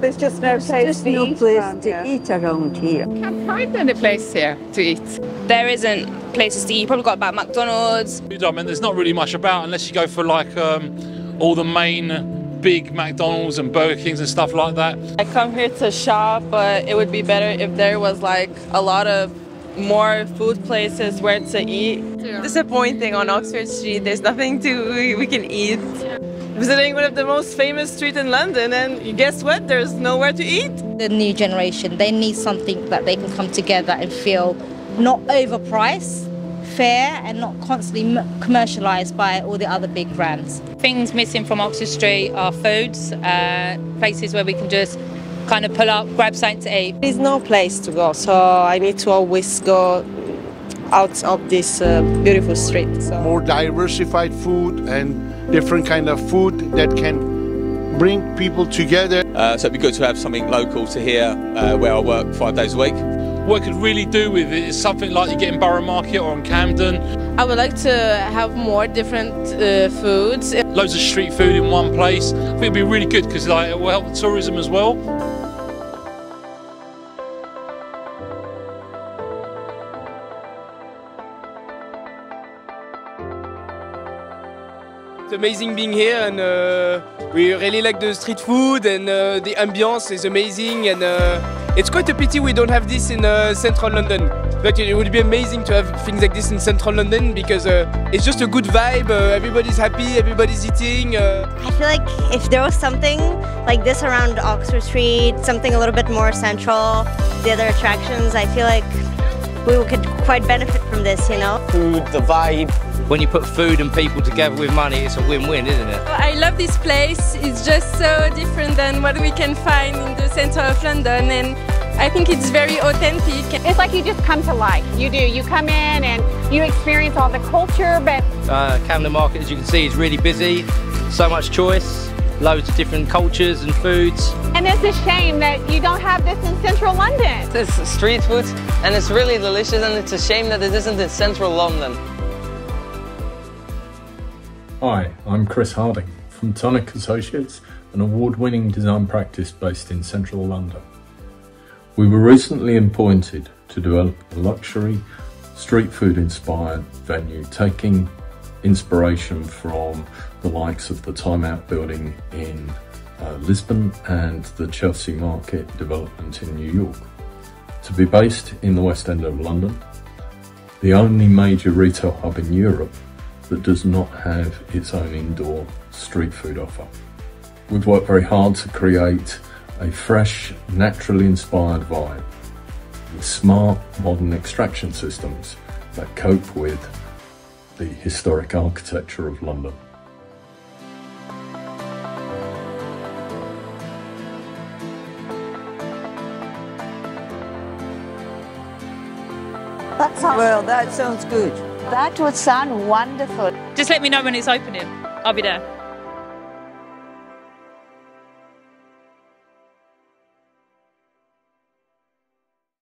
There's just no place There's to no eat place around to here. eat around here. Can't find any place here to eat. There isn't places to eat. You probably got about McDonald's. I mean, there's not really much about unless you go for like um, all the main big McDonald's and Burger Kings and stuff like that. I come here to shop, but it would be better if there was like a lot of more food places where to eat. Disappointing on Oxford Street. There's nothing to we, we can eat. Visiting one of the most famous streets in London, and guess what? There's nowhere to eat. the new generation. They need something that they can come together and feel not overpriced, fair, and not constantly commercialized by all the other big brands. Things missing from Oxford Street are foods, uh, places where we can just kind of pull up, grab something to eat. There's no place to go, so I need to always go out of this uh, beautiful street. So. more diversified food and different kind of food that can bring people together. Uh, so it'd be good to have something local to here uh, where I work five days a week. What it could really do with it is something like you get in Borough Market or in Camden, I would like to have more different uh, foods. loads of street food in one place. I think it'd be really good because like, it will help the tourism as well. It's amazing being here, and uh, we really like the street food, and uh, the ambience is amazing. And uh, it's quite a pity we don't have this in uh, central London. But it would be amazing to have things like this in central London because uh, it's just a good vibe. Uh, everybody's happy, everybody's eating. Uh, I feel like if there was something like this around Oxford Street, something a little bit more central, the other attractions, I feel like we could quite benefit from this, you know? food, the vibe. When you put food and people together with money, it's a win-win, isn't it? I love this place. It's just so different than what we can find in the center of London, and I think it's very authentic. It's like you just come to life. You do. You come in and you experience all the culture, but Uh, Camden Market, as you can see, is really busy. So much choice, loads of different cultures and foods. and it's a shame that you don't have this in central London. It's street food, and it's really delicious, and it's a shame that it isn't in central London. Hi, I'm Chris Harding from Tonic Associates, an award winning design practice based in central London. We were recently appointed to develop a luxury, street food inspired venue, taking inspiration from the likes of the Time Out building in uh, Lisbon and the Chelsea Market development in New York. To be based in the West End of London, the only major retail hub in Europe that does not have its own indoor street food offer. We've worked very hard to create a fresh, naturally inspired vibe with smart, modern extraction systems that cope with the historic architecture of London. That sounds well. That sounds good. That would sound wonderful. Just let me know when it's opening. I'll be there.